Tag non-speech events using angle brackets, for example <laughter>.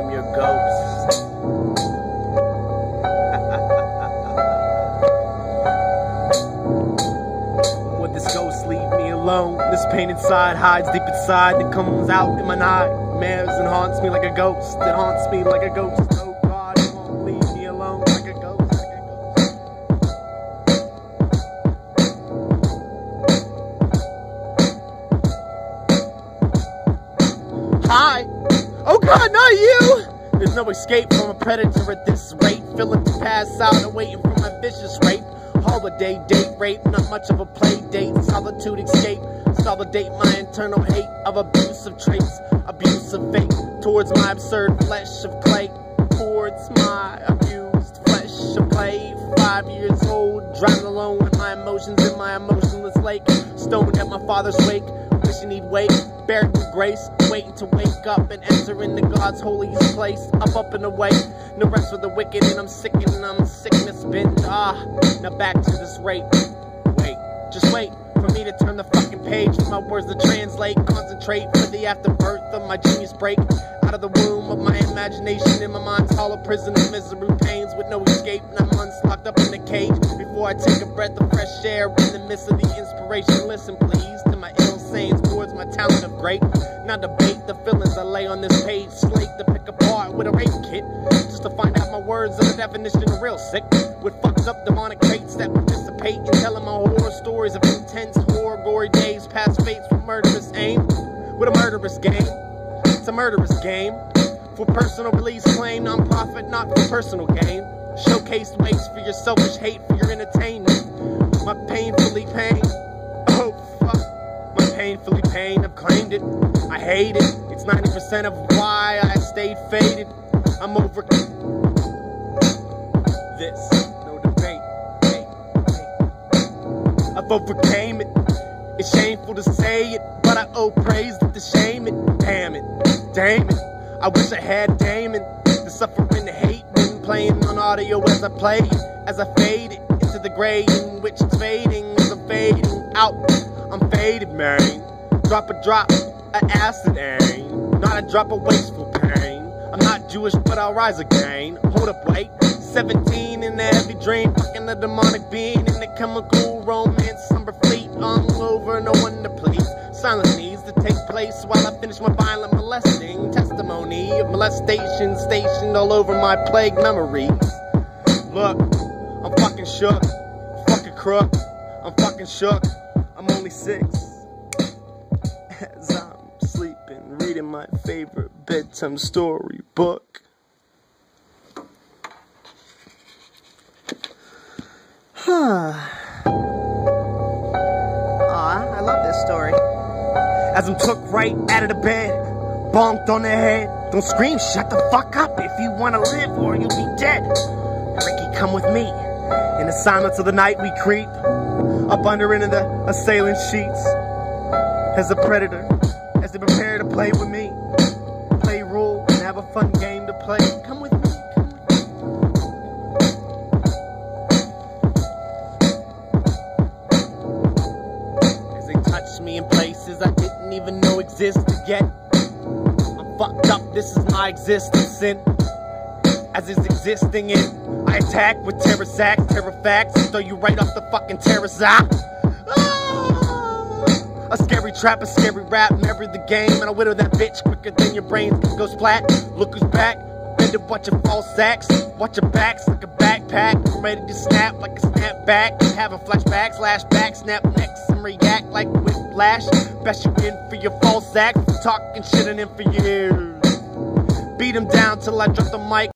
am your ghost. <laughs> Would this ghost leave me alone? This pain inside hides deep inside that comes out in my night. Mares and haunts me like a ghost. It haunts me like a ghost. No escape from a predator at this rate. Feeling to pass out and waiting for my vicious rape. Holiday date rape, not much of a play date. Solitude escape, solidate my internal hate of abusive traits, abuse of fate towards my absurd flesh of clay, towards my abused flesh of clay. Five years old, drowning alone with my emotions in my emotionless lake, stoned at my father's wake, wishing he'd wake, buried with grace, waiting to wake up and enter into God's holiest place. Up, up and away, no rest for the wicked, and I'm sick and I'm sickness been ah. Now back to this rape. Wait, just wait for me to turn the fucking page my words to translate. Concentrate for the afterbirth of my genius break. Out of the womb of my imagination in my mind's hollow prison of misery, pains with no escape. Nine months locked up in a cage before I take a breath of fresh air in the midst of the inspiration. Listen, please, to my ill sayings my talent of great. Not debate the feelings I lay on this page, slate to pick apart with a rape kit. Just to find out my words of the definition of real sick. With fucked up demonic traits that participate in telling my horror stories of intense, horror, gory days, past fates with murderous aim. With a murderous game. It's a murderous game. For personal release claim, non-profit, not for personal gain. Showcase ways for your selfish hate, for your entertainment. My painfully pain. Painfully pain, I've claimed it. I hate it. It's 90% of why I stayed faded. I'm over this. No debate. I've overcame it. It's shameful to say it, but I owe praise to shame it. Damn it, damn it. I wish I had Damon. The suffering, the hate, been playing on audio as I play as I fade it into the gray in which it's fading as I'm fading out. I'm faded, man. Drop a drop of acid, ain't not a drop of wasteful pain. I'm not Jewish, but I'll rise again. Hold up, wait. 17 in the heavy dream, fucking a demonic being in the chemical romance, slumber fleet, all over, no one to please. Silence needs to take place while I finish my violent molesting testimony of molestation stationed all over my plague memories. Look, I'm fucking shook, fucking crook, I'm fucking shook, I'm only six. As I'm sleeping, reading my favorite bedtime story book. <sighs> Aw, I love this story. As I'm took right out of the bed, bonked on the head. Don't scream, shut the fuck up if you wanna live or you'll be dead. Ricky, come with me. In the silence of the night, we creep up under into the assailant sheets. As a predator, as they prepare to play with me, play rule and have a fun game to play. Come with me. As they touch me in places I didn't even know existed yet. I'm fucked up, this is my existence in. As it's existing in, I attack with terror facts, and throw you right off the fucking terrace. Ah! Ah! A scary trap, a scary rap, marry the game, and I whittle that bitch quicker than your brains go splat. Look who's back, bend to watch your false sacks, watch your backs like a backpack, I'm ready to snap like a snapback, Have having flashbacks, flashbacks, snap necks, and react like whiplash. Best you in for your false acts, talking shit and in for you. Beat him down till I drop the mic.